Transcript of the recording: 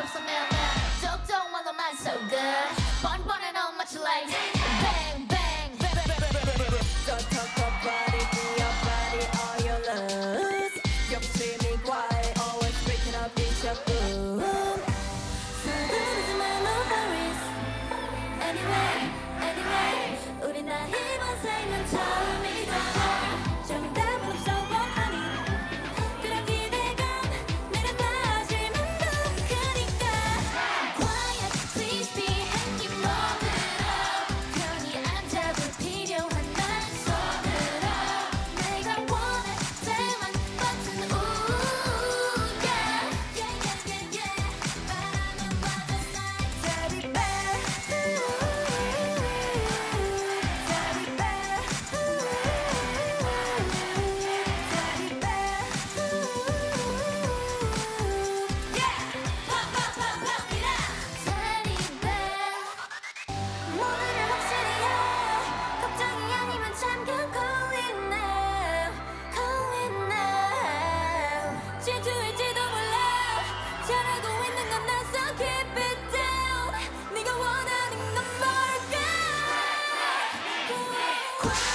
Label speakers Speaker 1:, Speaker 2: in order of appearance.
Speaker 1: 없으면 so good 뻔뻔해 much like bang bang
Speaker 2: Don't talk about it, be your all you always breaking up
Speaker 1: Quit.